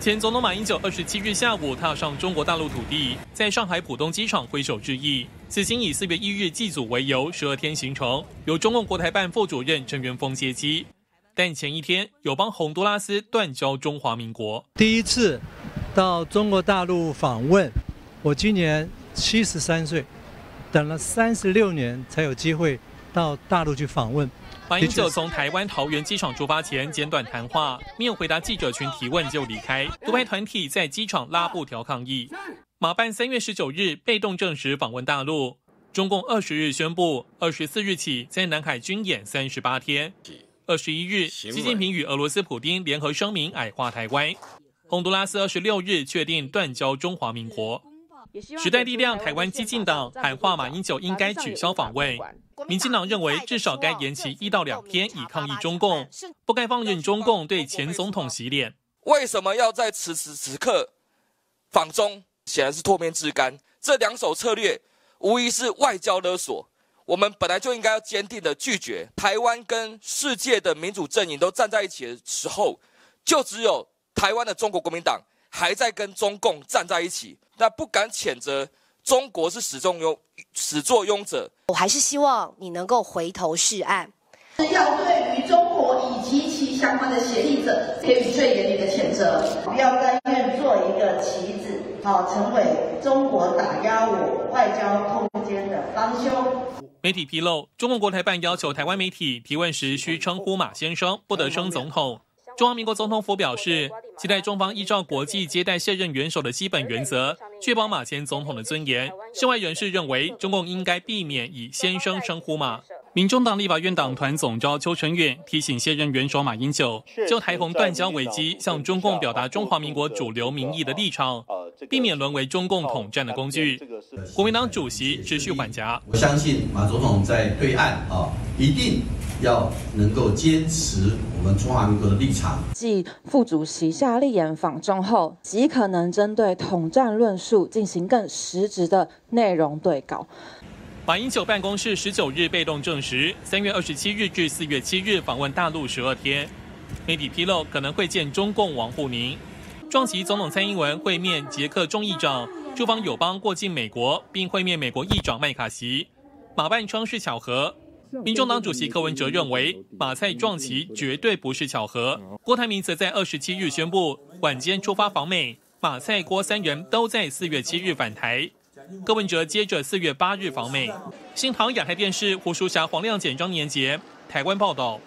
前总统马英九二十七日下午踏上中国大陆土地，在上海浦东机场挥手致意。此行以四月一日祭祖为由，十二天行程，由中共国台办副主任陈元峰接机。但前一天有帮洪都拉斯断交中华民国。第一次到中国大陆访问，我今年七十三岁，等了三十六年才有机会到大陆去访问。马英九从台湾桃园机场出发前简短谈话，没有回答记者群提问就离开。独派团体在机场拉布条抗议。马办三月十九日被动证实访问大陆。中共二十日宣布，二十四日起在南海军演三十八天。二十一日，习近平与俄罗斯普京联合声明矮化台湾。洪都拉斯二十六日确定断交中华民国。时代力量台湾激进党喊话马英九应该取消访问。民进党认为至少该延期一到两天，以抗议中共，不该放任中共对前总统洗脸。为什么要在此时此刻访中？显然是脱面之干。这两手策略无疑是外交勒索。我们本来就应该要坚定的拒绝。台湾跟世界的民主阵营都站在一起的时候，就只有台湾的中国国民党还在跟中共站在一起，但不敢谴责。中国是始终拥始作俑者，我还是希望你能够回头是岸，是要对于中国以及其相关的协力者给予最严厉的谴责，不要甘愿做一个棋子，好成为中国打压我外交空间的帮凶。媒体披露，中共国台办要求台湾媒体提问时需称呼马先生，不得称总统。中华民国总统府表示，期待中方依照国际接待卸任元首的基本原则，确保马前总统的尊严。涉外人士认为，中共应该避免以先生称呼马。民众党立法院党团总召邱成远提醒卸任元首马英九，就台红断交危机向中共表达中华民国主流民意的立场，避免沦为中共统战的工具。国民党主席持续缓颊，我相信马总统在对岸啊，一定。要能够坚持我们中华民国的立场。继副主席夏立言访中后，极可能针对统战论述进行更实质的内容对稿。马英九办公室十九日被动证实，三月二十七日至四月七日访问大陆十二天。媒体披露可能会见中共王沪宁，撞击总统蔡英文会面捷克众议长，驻方友邦过境美国，并会面美国议长麦卡锡。马办窗是巧合。民众党主席柯文哲认为，马蔡撞旗绝对不是巧合。郭台铭则在二十七日宣布，晚间出发访美，马蔡郭三人都在四月七日返台。柯文哲接着四月八日访美。新唐亚太电视胡淑霞、黄亮简、张年杰，台湾报道。